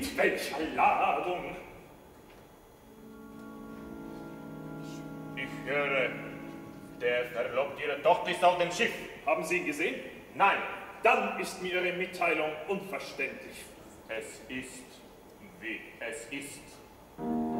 mit welcher Ladung. Ich höre, der verlobt Ihre Tochter ist auf dem Schiff. Haben Sie ihn gesehen? Nein. Dann ist mir Ihre Mitteilung unverständlich. Es ist, wie es ist.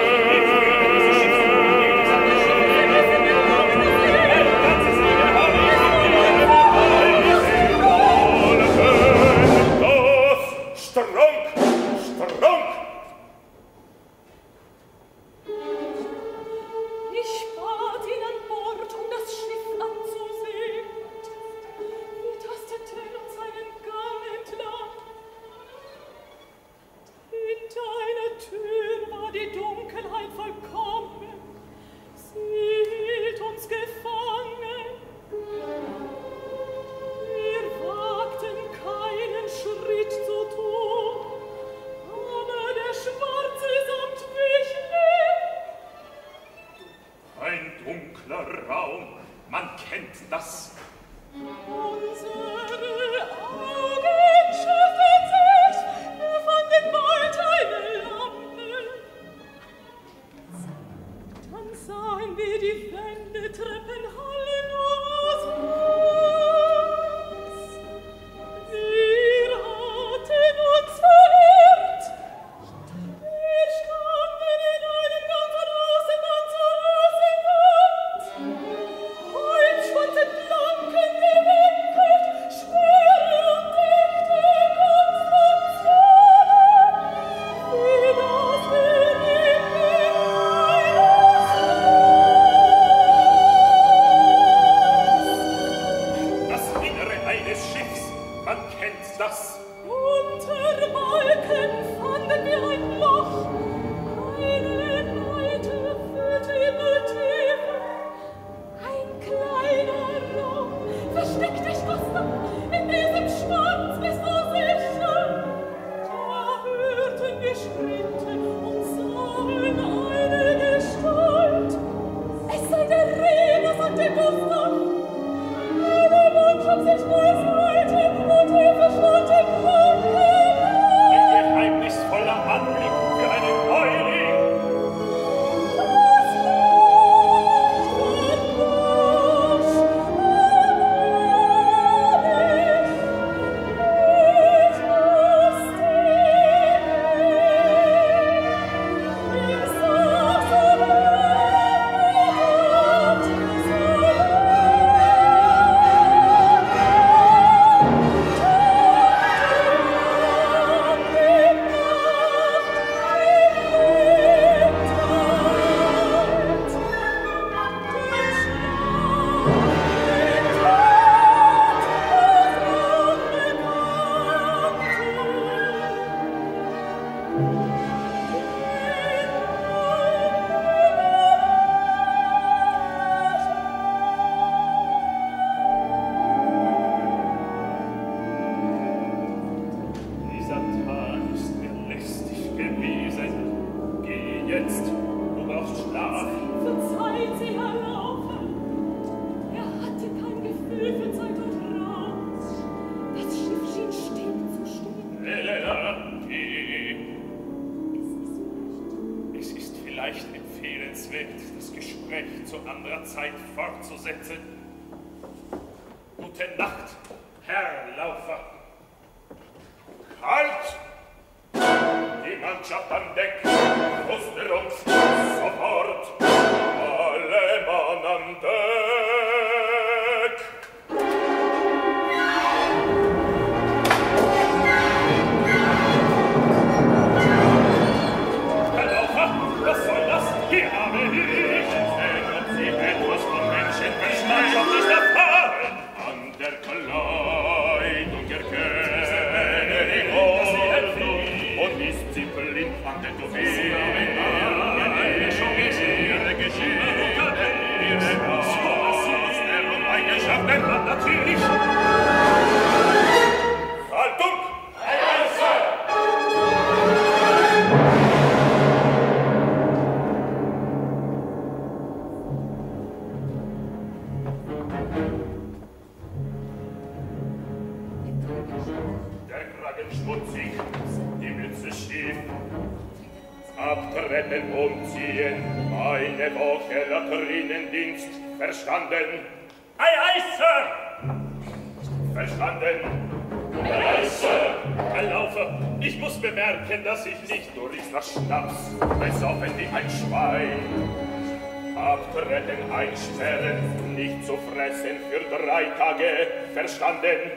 drei Tage verstanden.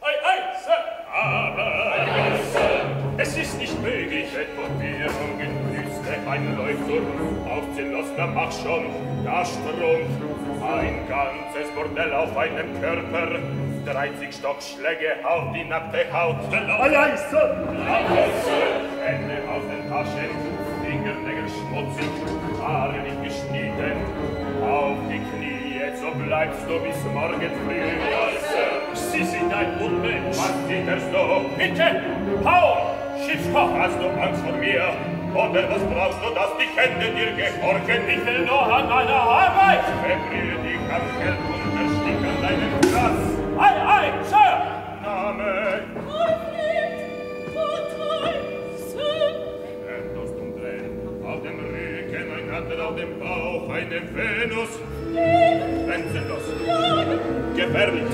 Ei, ei, Sir! Aber, ei, Sir! Es ist nicht möglich, wenn Portierung ein Wüste einläuft zur auf den Losner Mach schon, da Strumpf, ein ganzes Bordell auf einem Körper, 30 Stockschläge auf die nackte Haut. Ei, ei, Sir! Ei, Sir! Hände aus den Taschen, Fingernägel schmutzig, Haare nicht geschnitten, auf die Knie, so bleibst du bis morgen früh. Sie sind ein Unmensch. Was zitterst du? Bitte, Paul, Schiffskoch, hast du Angst vor mir? Oder was brauchst du, dass die Hände dir gehorchen? Ich will nur an meiner Arbeit. Verbrühe dich am Geld und erstick an deinem Platz. Ei, ei, Sir! Name! Gottlieb, Gottlieb, Sir! Erdnuss und auf dem Rücken, ein Adler auf dem Bauch, eine Venus, Grenzenlos. Gefährlich.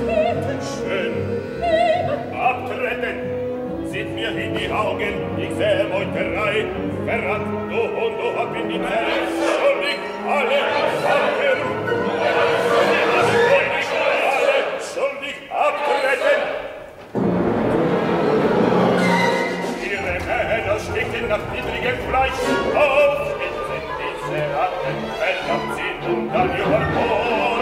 Schön. Abtreten. Seht mir in die Augen. Ich sehe Meuterei. Verrat, du und du hab in die Welt. Und ich alle abhaken. Schuldig abtreten! Ihre Männer stecken nach niedrigem Fleisch auf! un taglio al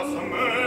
das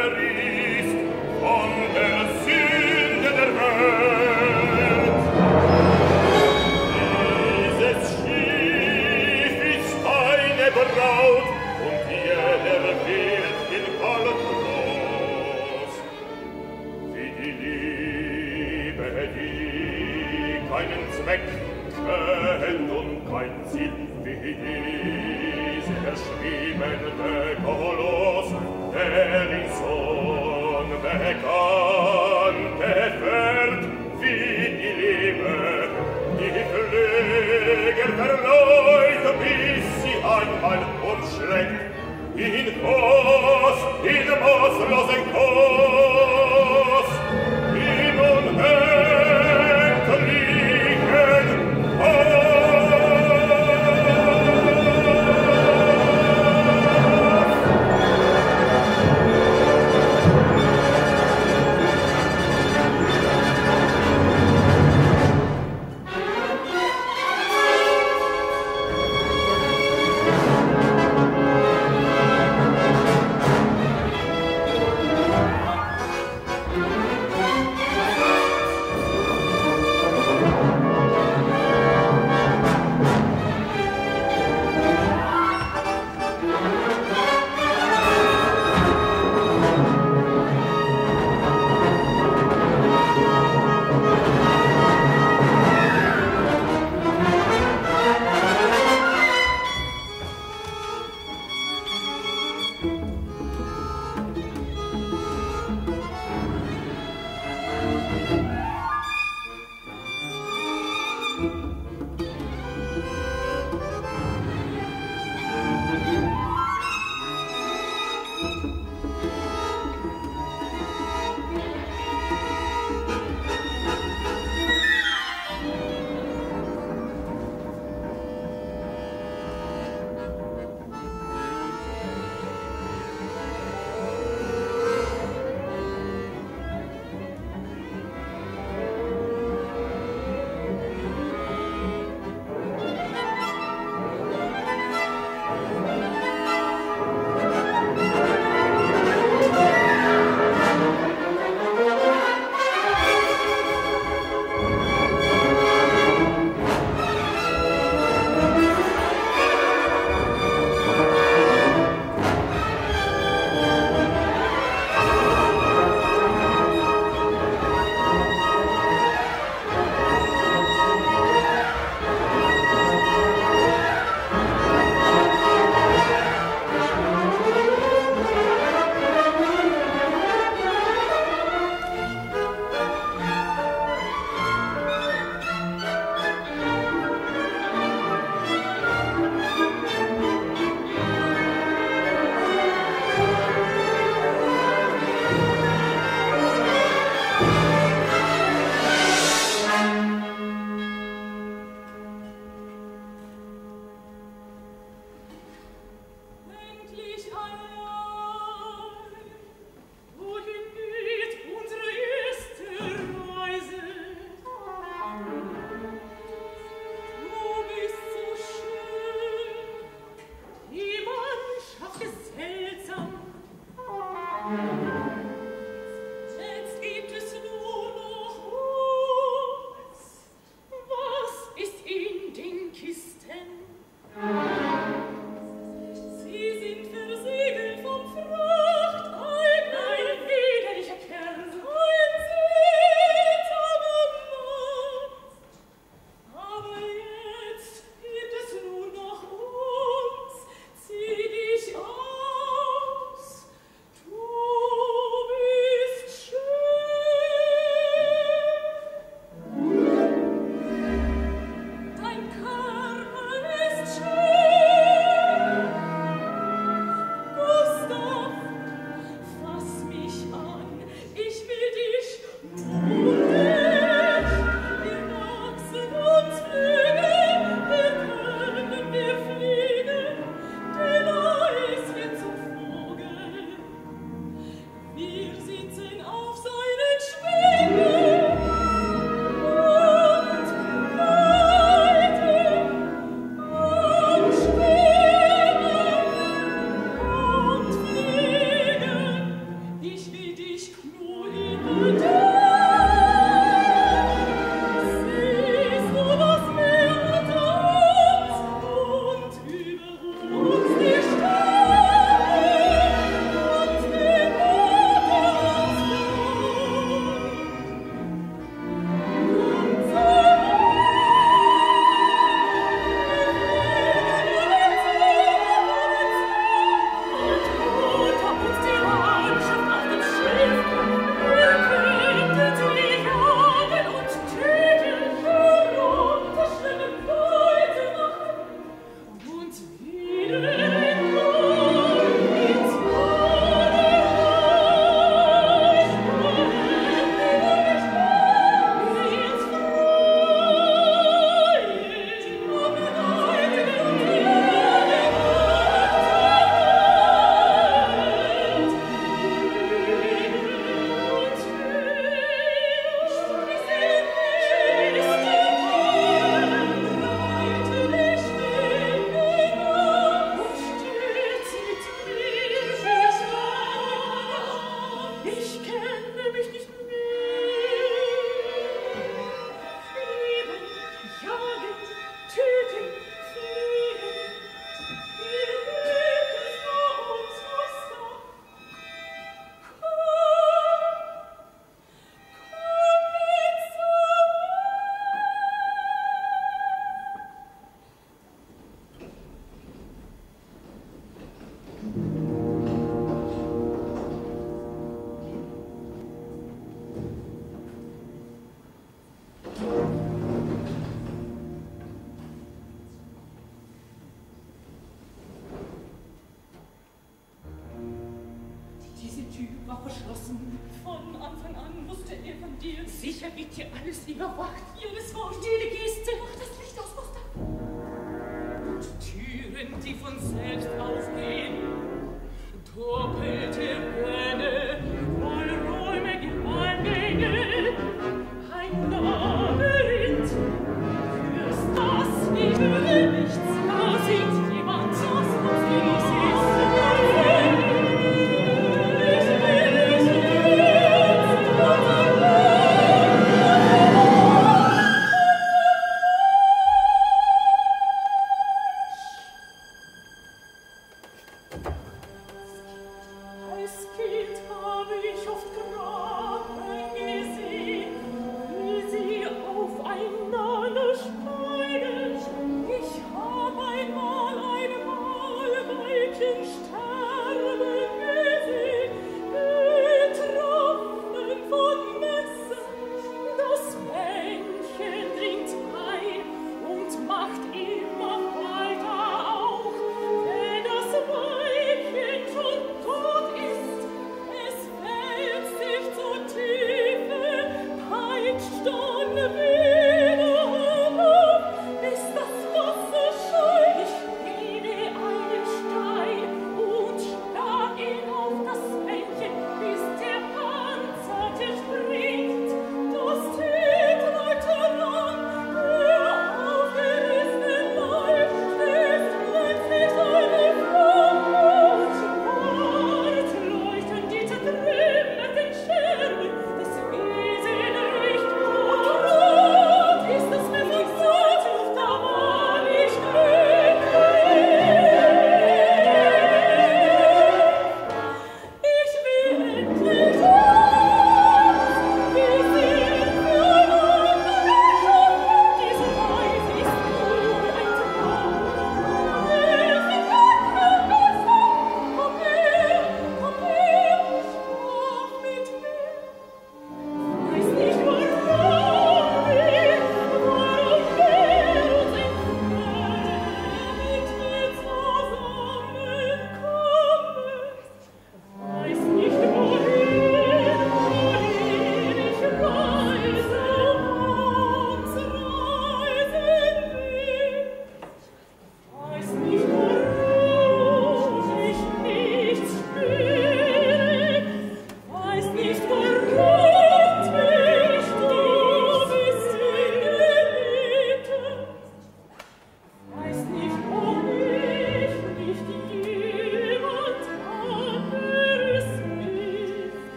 dir sicher wird dir alles überwacht.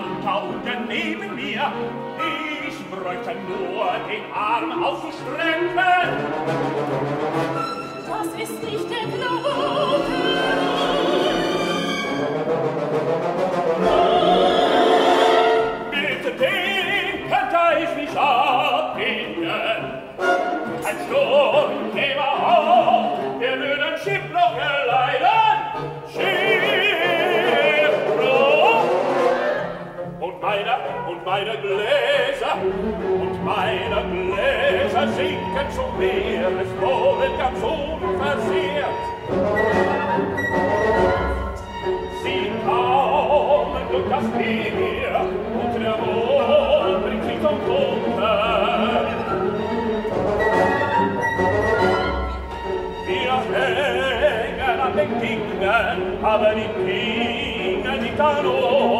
Landauge neben mir. Ich bräuchte nur den Arm aufzustrecken. Das ist nicht der Glaube. meiner und meine Gläser und meine Gläser sinken zu mir, es wohnen ganz unversehrt. Sie kamen durch das Meer und der Mond bringt sie zum Kunden. Wir hängen an den Dingen, aber die Dinge, die Kanonen,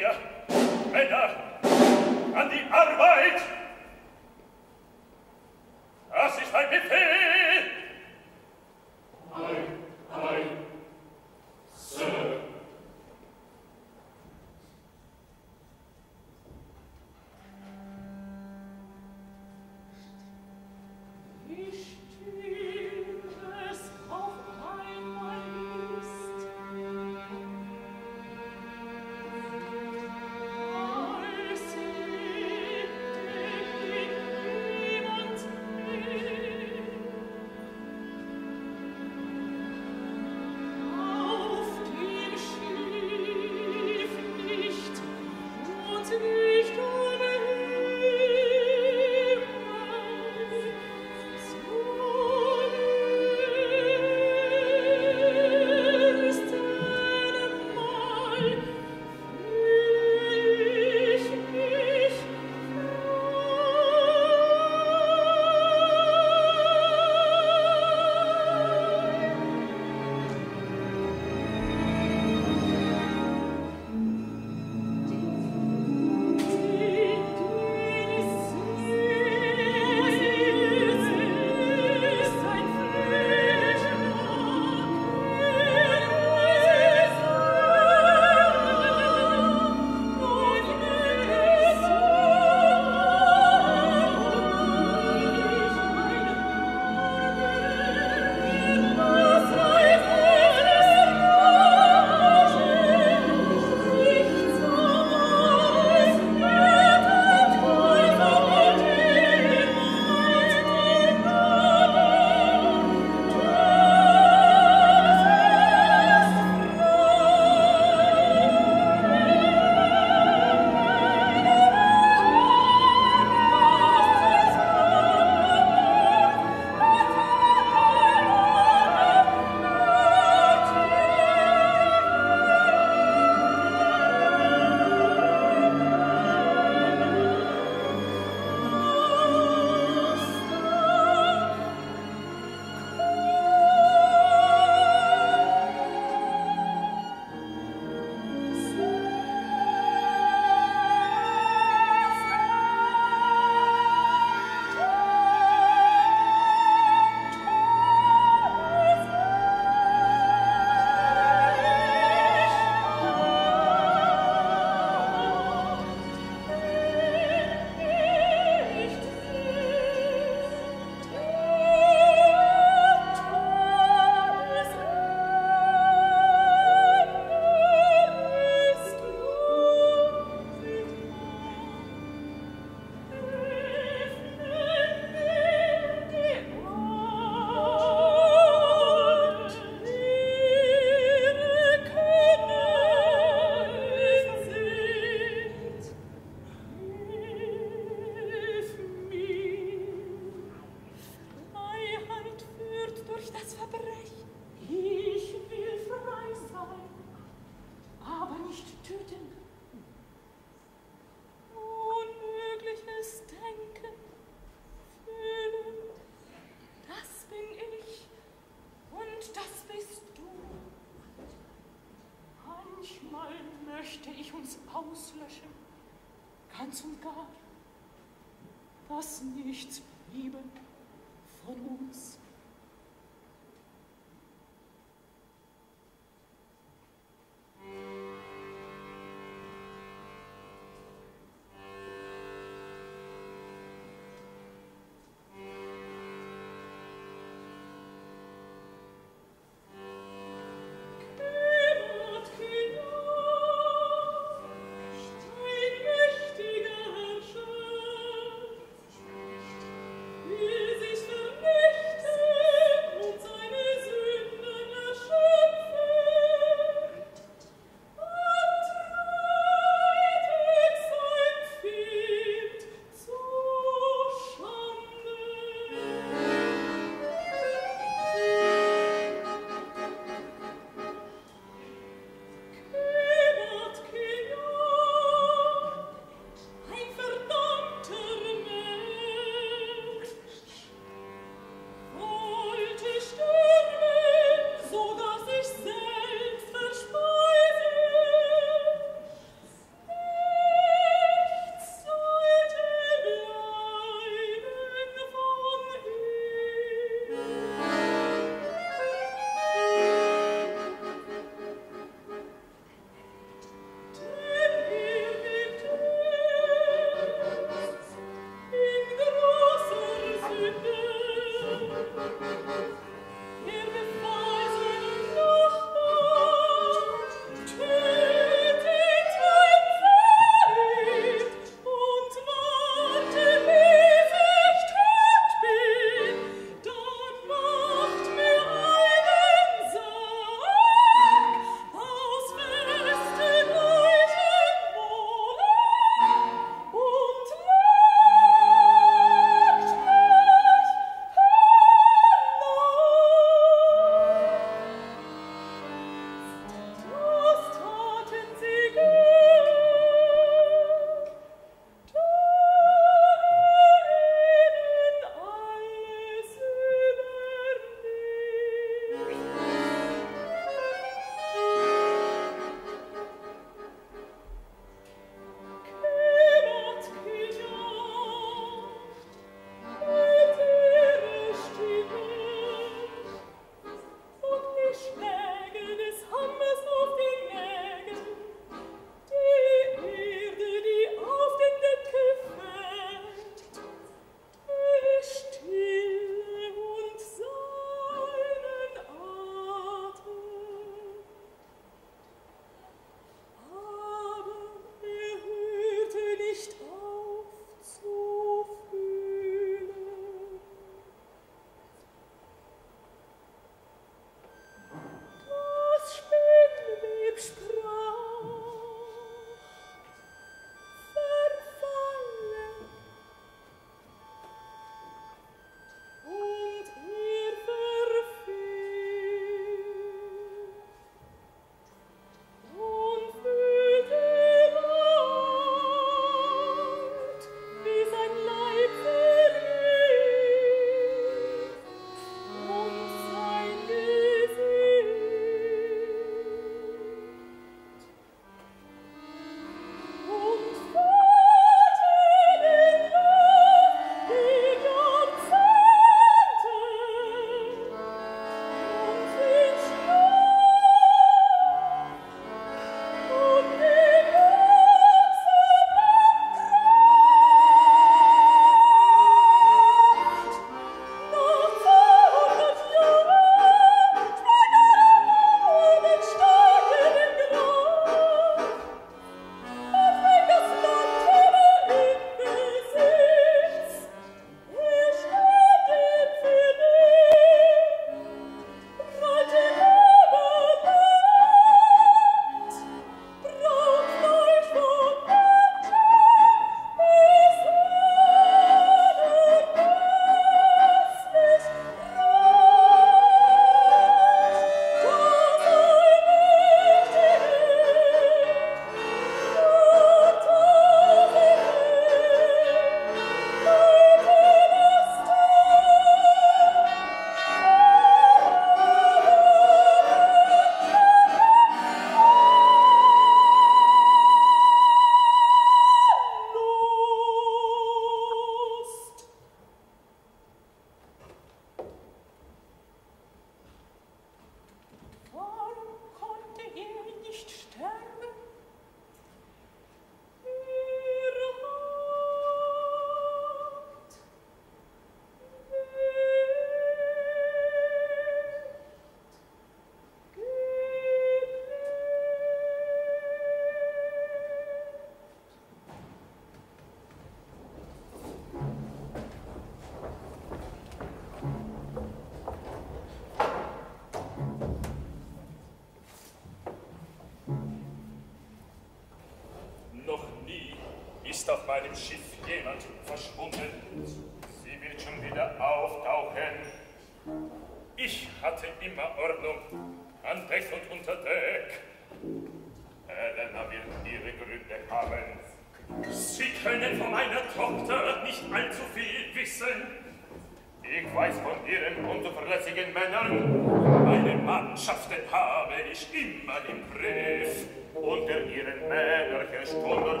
Männern. Meine Mannschaften habe ich immer im Griff. Unter ihren Männern herrscht Ruhe.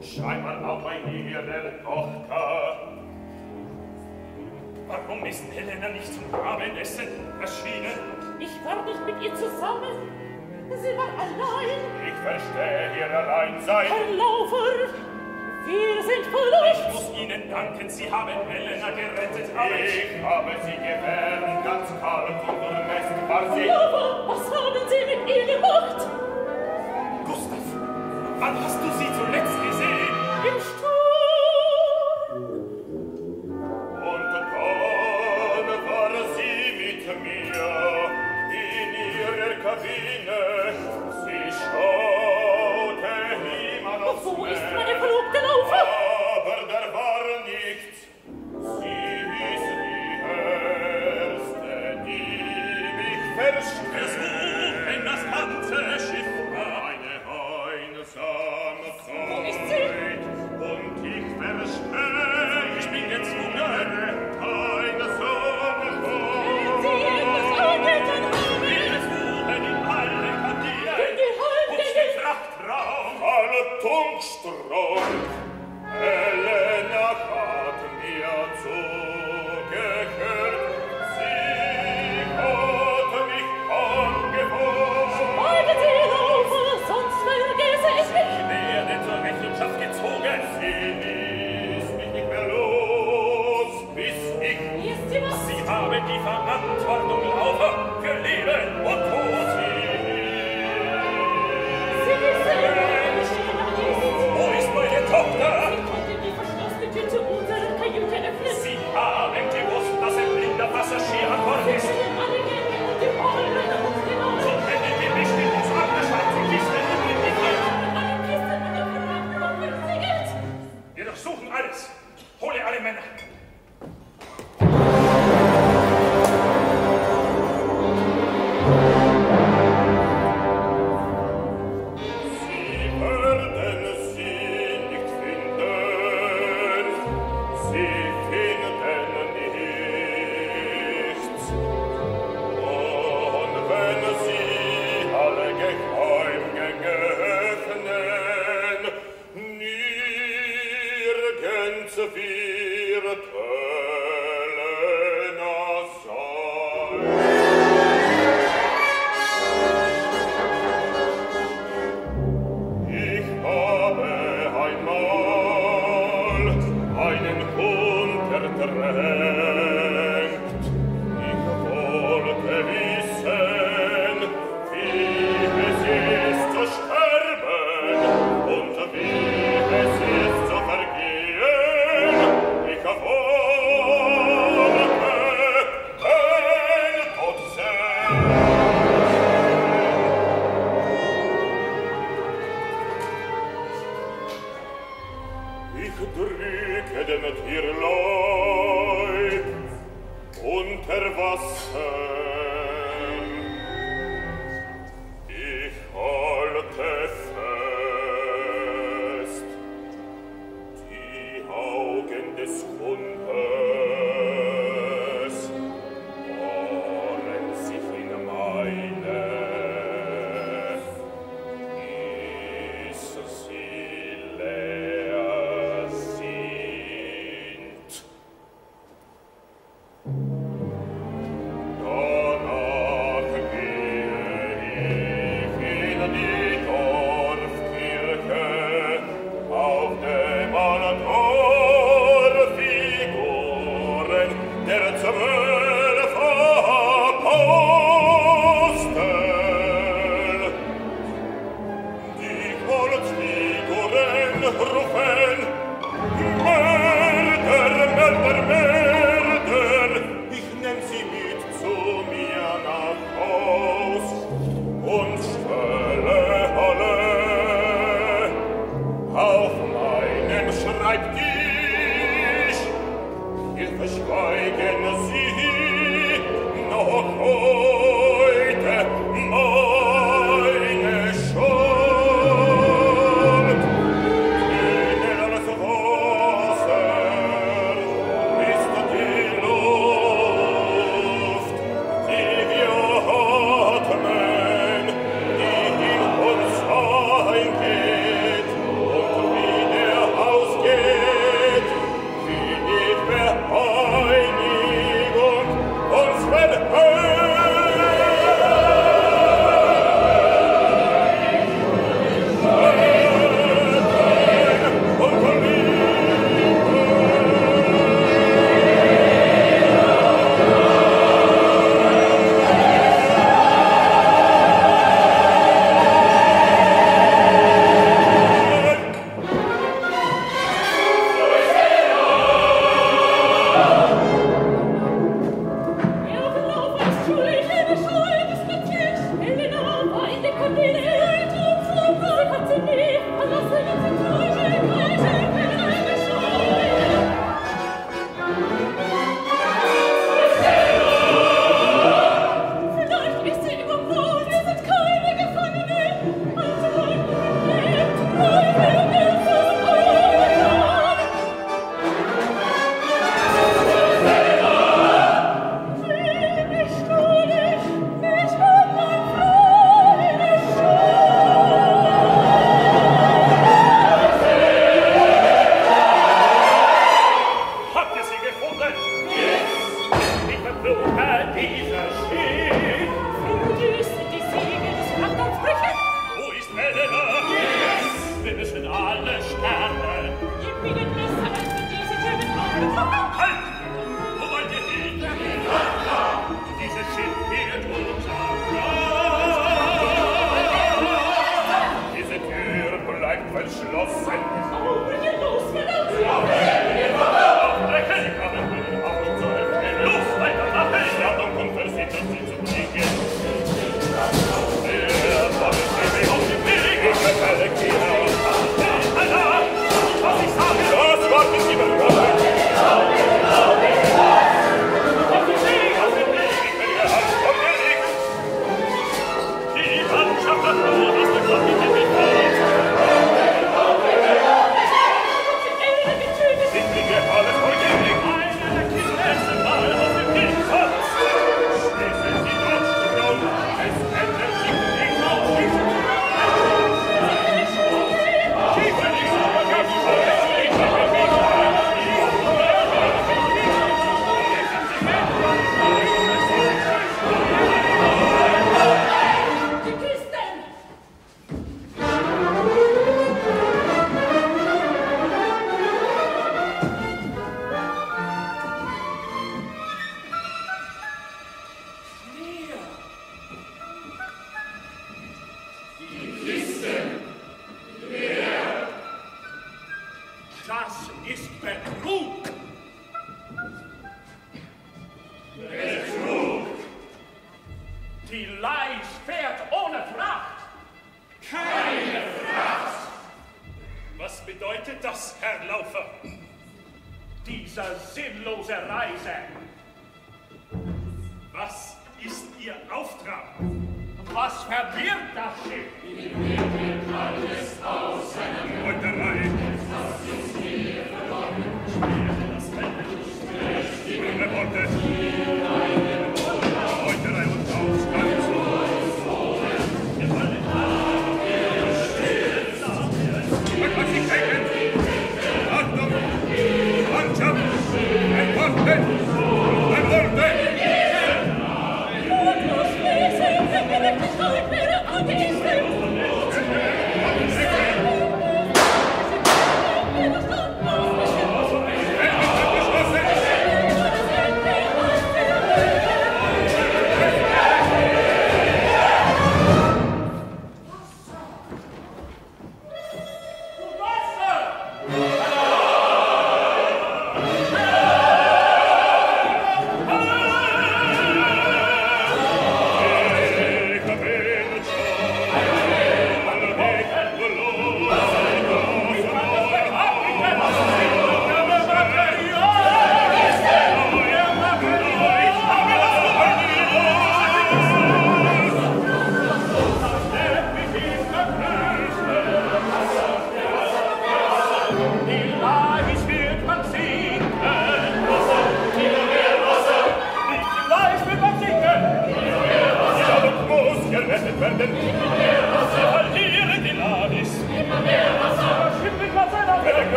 Scheinbar auch bei ihren Tochter. Warum ist Helena nicht zum Abendessen erschienen? Ich war nicht mit ihr zusammen. Sie war allein. Ich verstehe ihr Alleinsein. Herr Laufer! Wir sind verloren. Ich muss Ihnen danken, Sie haben Helena gerettet. Aber ich habe Sie gewähren, ganz kalt und unmest war sie. Lava, was haben Sie mit ihr gemacht? Gustav, wann hast du sie zuletzt